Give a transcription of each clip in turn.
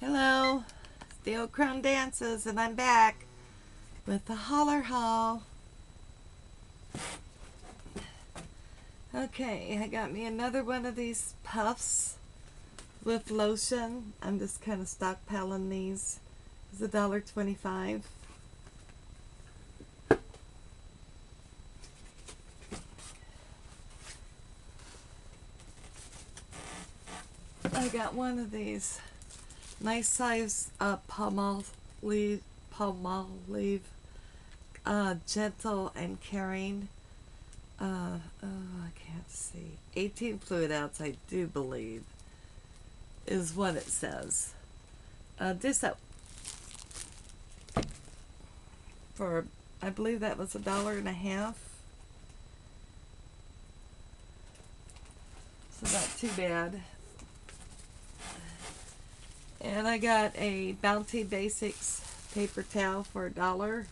Hello, the old Crown Dances, and I'm back with the Hollar Haul. Okay, I got me another one of these puffs with lotion. I'm just kind of stockpiling these. It's a dollar twenty-five. I got one of these nice size uh, Palmolive, Palmolive, uh, gentle and caring. Uh, oh, I can't see. 18 fluid ounce, I do believe, is what it says. Uh, this that for, I believe that was a dollar and a half. So not too bad. And I got a Bounty Basics paper towel for a dollar.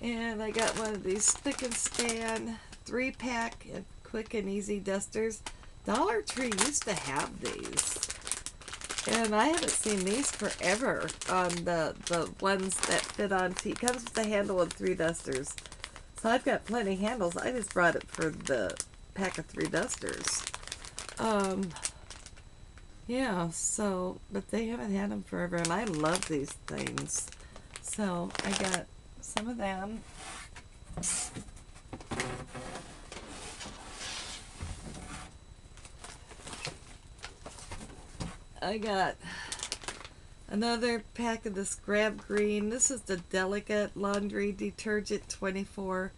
And I got one of these Spic and Span three pack of quick and easy dusters. Dollar Tree used to have these. And I haven't seen these forever on the, the ones that fit on T. Comes with a handle and three dusters. So I've got plenty handles. I just brought it for the pack of three dusters. Um, yeah, so, but they haven't had them forever, and I love these things. So I got some of them. I got another pack of this Grab Green. This is the Delicate Laundry Detergent 24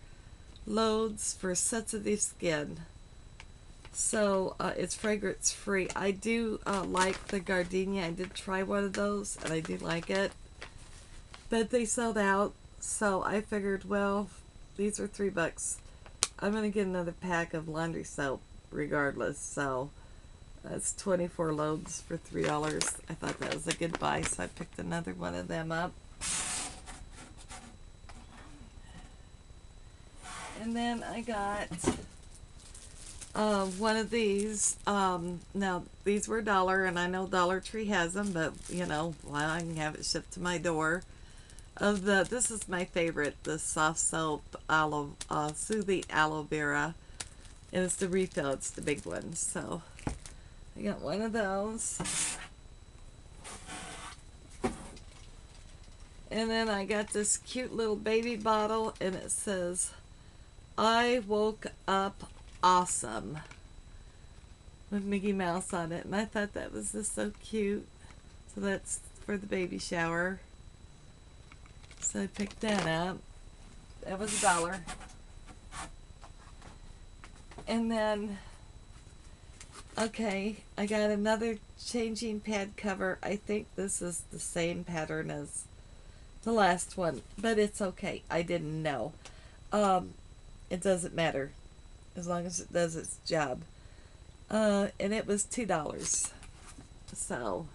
loads for sensitive skin. So uh, it's fragrance free. I do uh, like the Gardenia. I did try one of those and I do like it. But they sold out. So I figured, well, these are three bucks. I'm going to get another pack of laundry soap regardless. So that's 24 loads for $3. I thought that was a good buy, so I picked another one of them up. And then I got uh, one of these. Um, now, these were dollar, and I know Dollar Tree has them, but, you know, well, I can have it shipped to my door. Of the, This is my favorite, the Softsoap aloe, uh, soothing aloe vera. And it's the refill, it's the big one, so... I got one of those. And then I got this cute little baby bottle and it says, I woke up awesome. With Mickey Mouse on it. And I thought that was just so cute. So that's for the baby shower. So I picked that up. That was a dollar. And then Okay, I got another changing pad cover. I think this is the same pattern as the last one, but it's okay. I didn't know. Um, it doesn't matter as long as it does its job. Uh, and it was $2. So,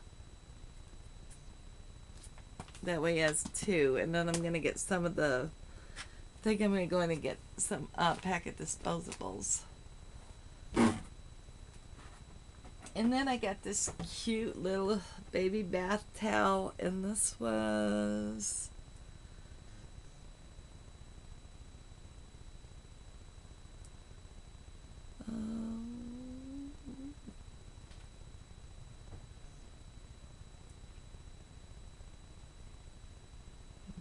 that way has two. And then I'm going to get some of the, I think I'm going to go in and get some uh, packet disposables. And then I got this cute little baby bath towel, and this was. Um,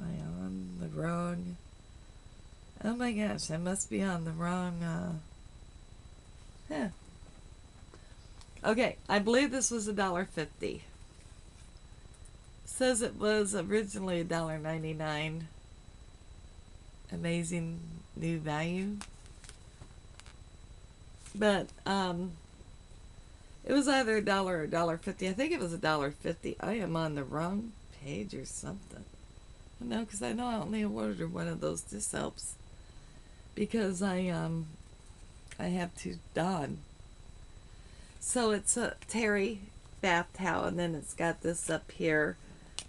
am I on the wrong? Oh my gosh, I must be on the wrong. Uh, yeah. Okay, I believe this was a dollar fifty. Says it was originally a dollar ninety nine. Amazing new value. But um it was either a dollar or a dollar fifty. I think it was a dollar fifty. I am on the wrong page or something. No, because I know I only ordered one of those dish soaps because I um I have to don so it's a terry bath towel, and then it's got this up here.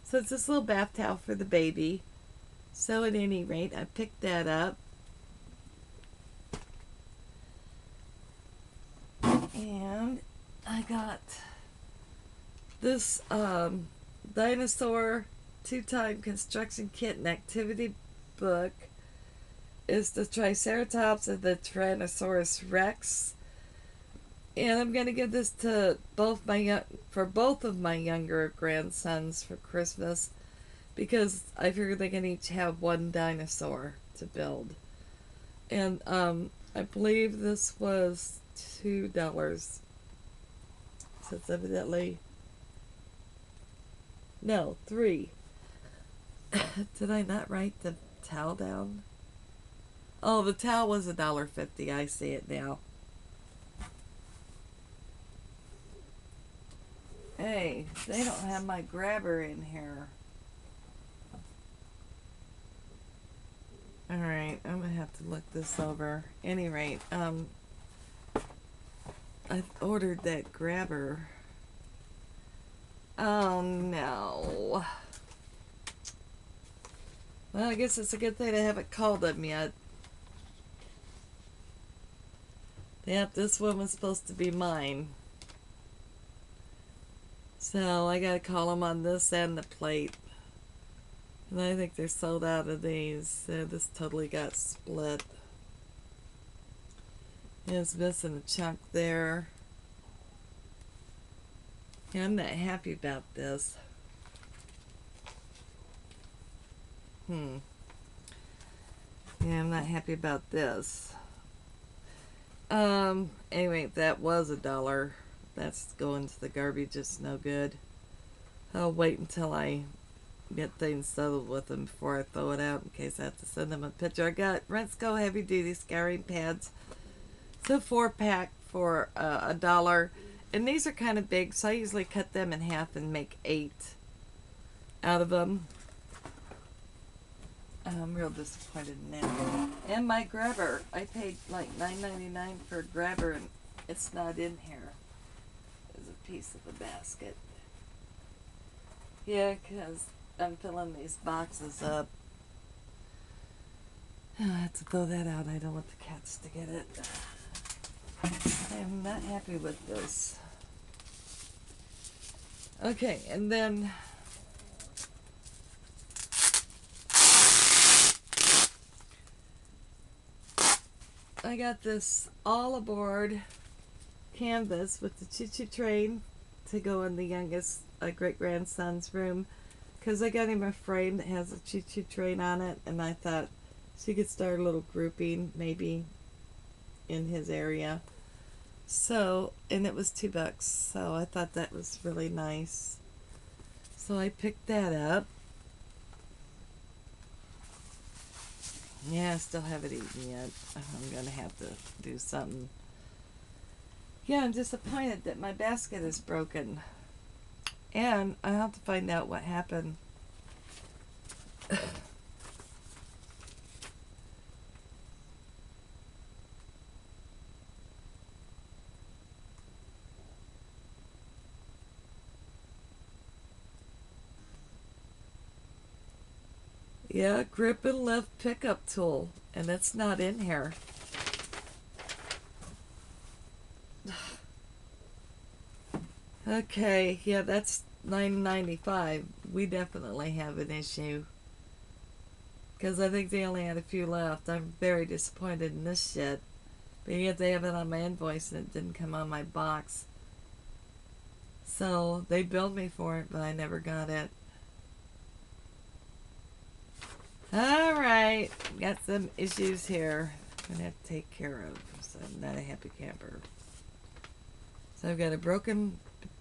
So it's this little bath towel for the baby. So at any rate, I picked that up. And I got this um, dinosaur two-time construction kit and activity book is the Triceratops and the Tyrannosaurus Rex and I'm gonna give this to both my for both of my younger grandsons for Christmas because I figure they can each have one dinosaur to build. And um, I believe this was two dollars. So it's evidently no three. Did I not write the towel down? Oh, the towel was a dollar fifty. I see it now. Hey, they don't have my grabber in here. Alright, I'm gonna have to look this over. Any rate, um I ordered that grabber. Oh no. Well, I guess it's a good thing I haven't called them yet. Yep, this one was supposed to be mine. So I gotta call them on this and the plate. And I think they're sold out of these. So this totally got split. It's missing a chunk there. Yeah, I'm not happy about this. Hmm. Yeah, I'm not happy about this. Um, anyway, that was a dollar. That's going to the garbage. It's no good. I'll wait until I get things settled with them before I throw it out in case I have to send them a picture. I got Rensco heavy duty scouring pads. It's a four pack for uh, a dollar. And these are kind of big, so I usually cut them in half and make eight out of them. I'm real disappointed in that. And my grabber. I paid like $9.99 for a grabber and it's not in here. Piece of the basket. Yeah, because I'm filling these boxes up. I have to throw that out. I don't want the cats to get it. I am not happy with this. Okay, and then I got this all aboard canvas with the choo choo train to go in the youngest uh, great grandson's room because I got him a frame that has a choo choo train on it, and I thought she could start a little grouping maybe in his area. So, and it was two bucks, so I thought that was really nice. So I picked that up. Yeah, I still haven't eaten yet. I'm gonna have to do something. Yeah, I'm disappointed that my basket is broken. And I have to find out what happened. yeah, grip and lift pickup tool. And it's not in here. Okay, yeah, that's nine ninety five. We definitely have an issue. Because I think they only had a few left. I'm very disappointed in this shit. But yet they have it on my invoice and it didn't come on my box. So they billed me for it, but I never got it. Alright, got some issues here. I'm going to have to take care of. So I'm not a happy camper. So I've got a broken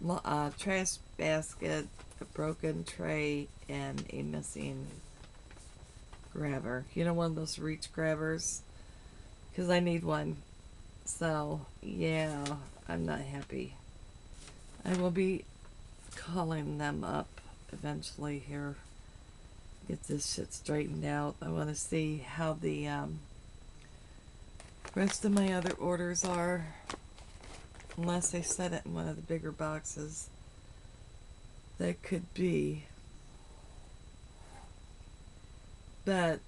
uh, trash basket, a broken tray, and a missing grabber. You know, one of those reach grabbers? Because I need one. So, yeah, I'm not happy. I will be calling them up eventually here. Get this shit straightened out. I want to see how the um, rest of my other orders are. Unless they set it in one of the bigger boxes. That could be. But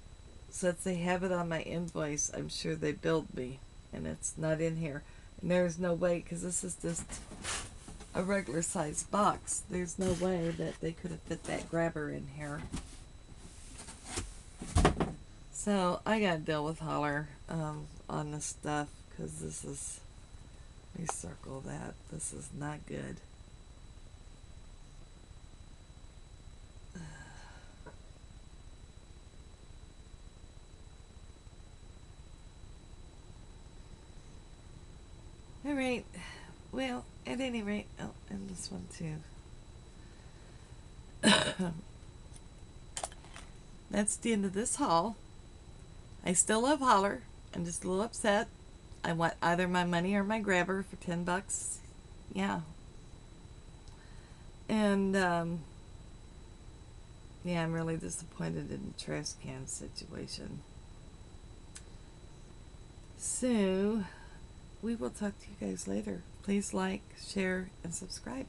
since they have it on my invoice, I'm sure they billed me. And it's not in here. And there's no way, because this is just a regular sized box. There's no way that they could have fit that grabber in here. So I gotta deal with Hollar um, on this stuff because this is. Me circle that. This is not good. All right. Well, at any rate, oh, and this one too. That's the end of this haul. I still love Hollar. I'm just a little upset. I want either my money or my grabber for 10 bucks. Yeah. And, um, yeah, I'm really disappointed in the trash can situation. So, we will talk to you guys later. Please like, share, and subscribe.